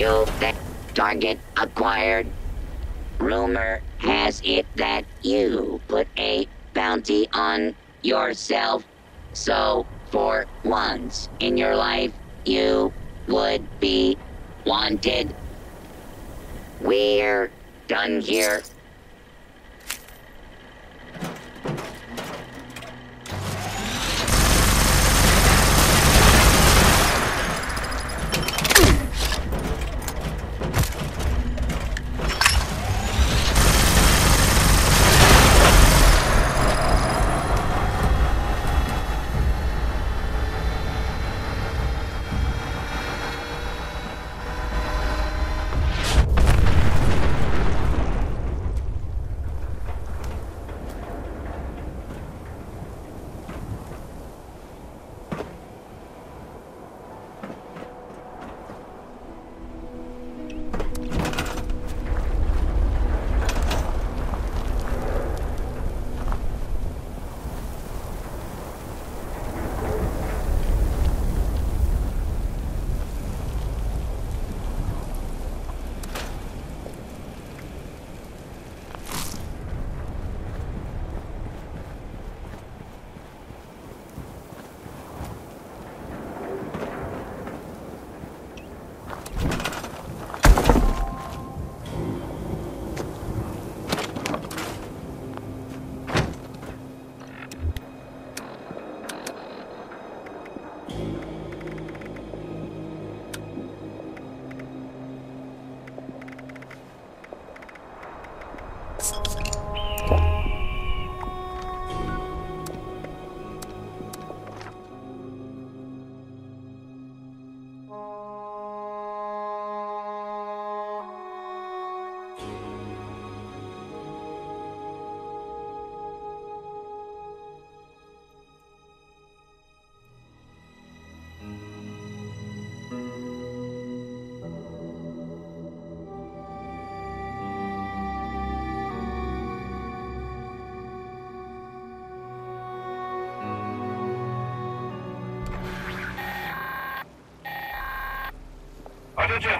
You that target acquired. Rumor has it that you put a bounty on yourself. So, for once in your life, you would be wanted. We're done here. Attention! This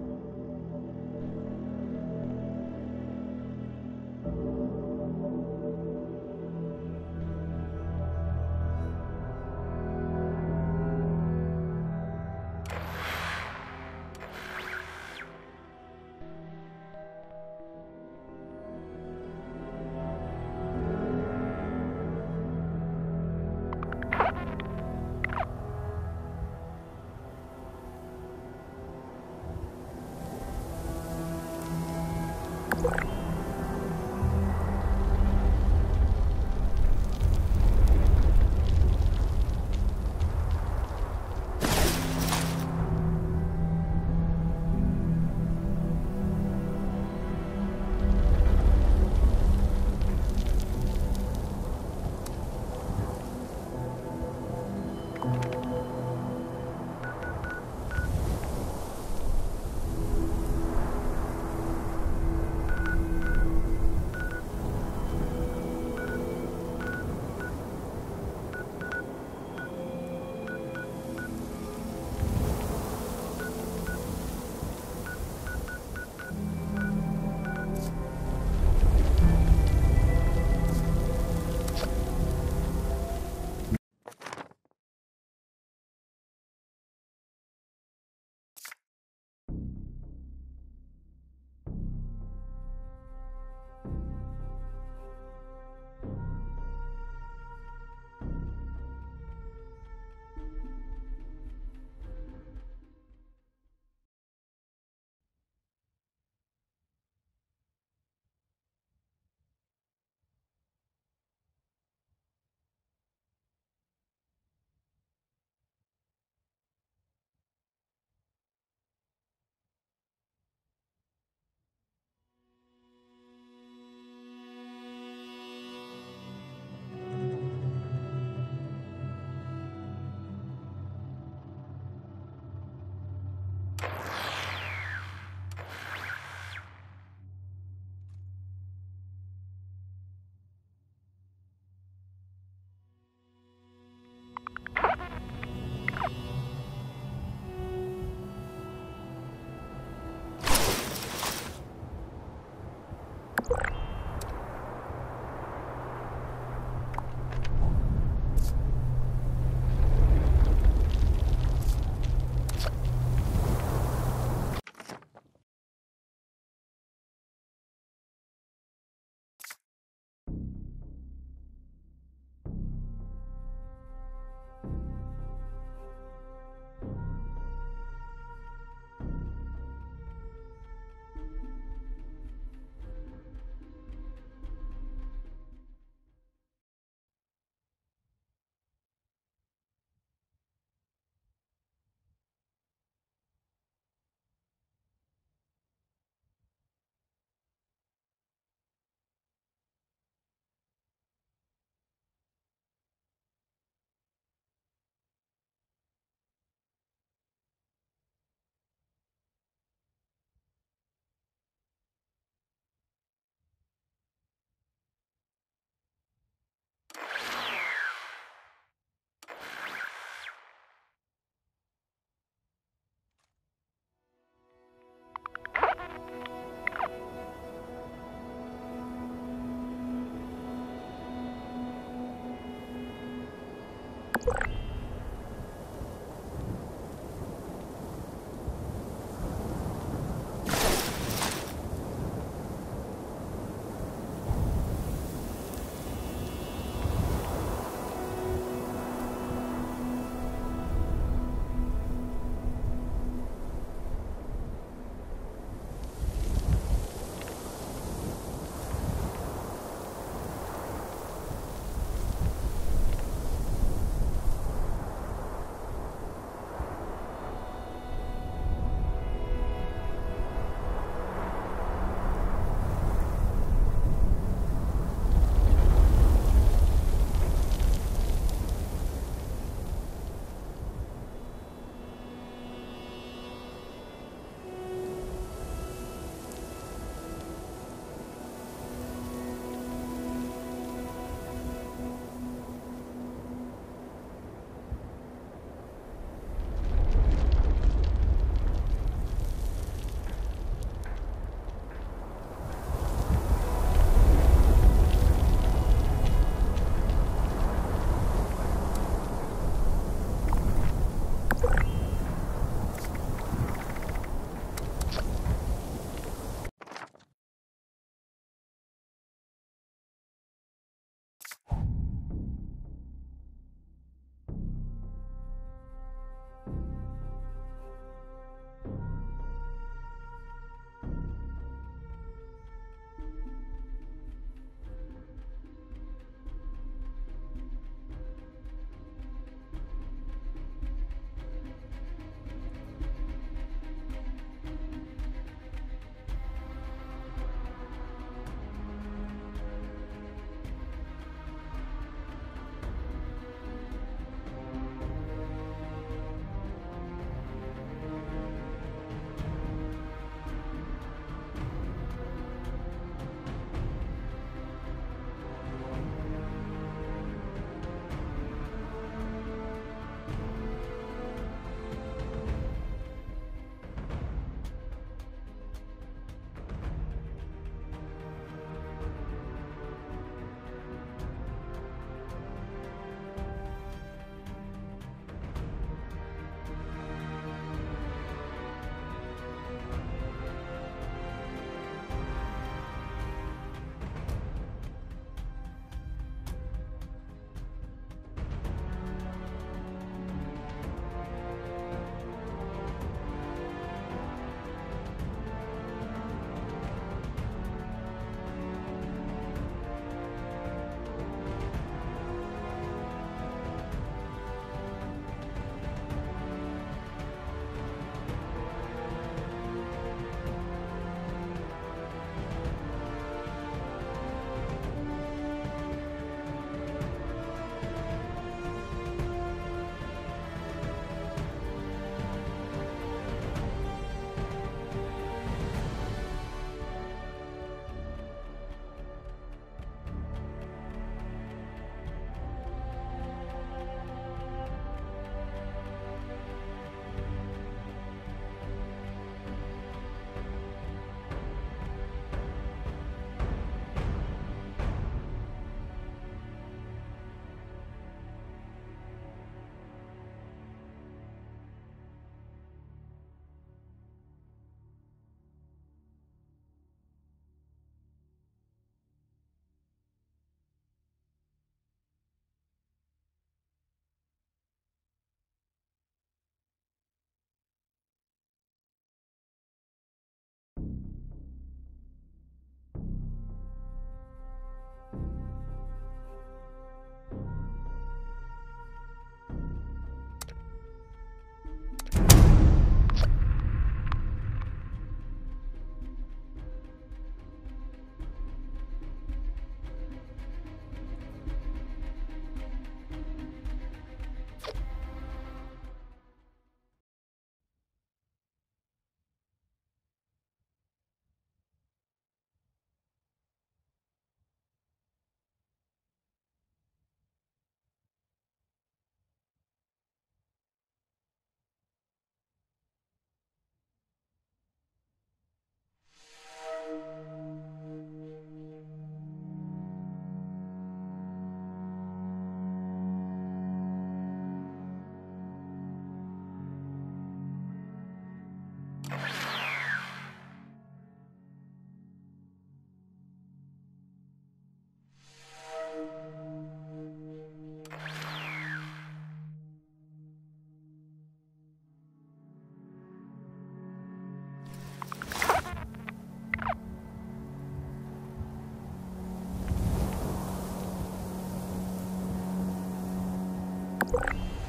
はい。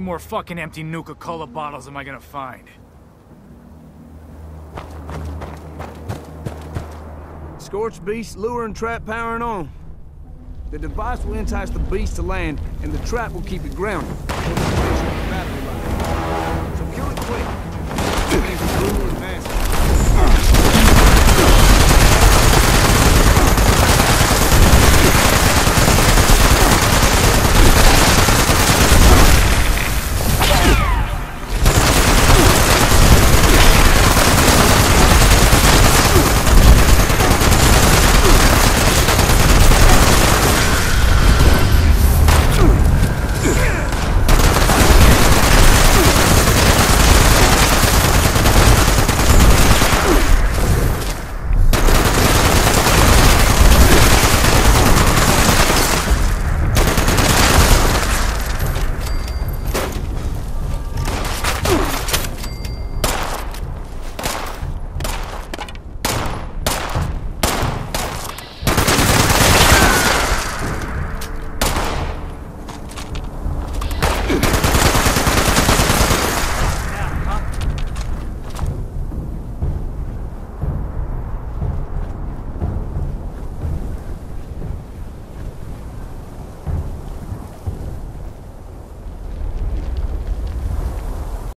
Many more fucking empty Nuka-Cola bottles am I gonna find? Scorchbeast, lure and trap powering on. The device will entice the beast to land, and the trap will keep it grounded.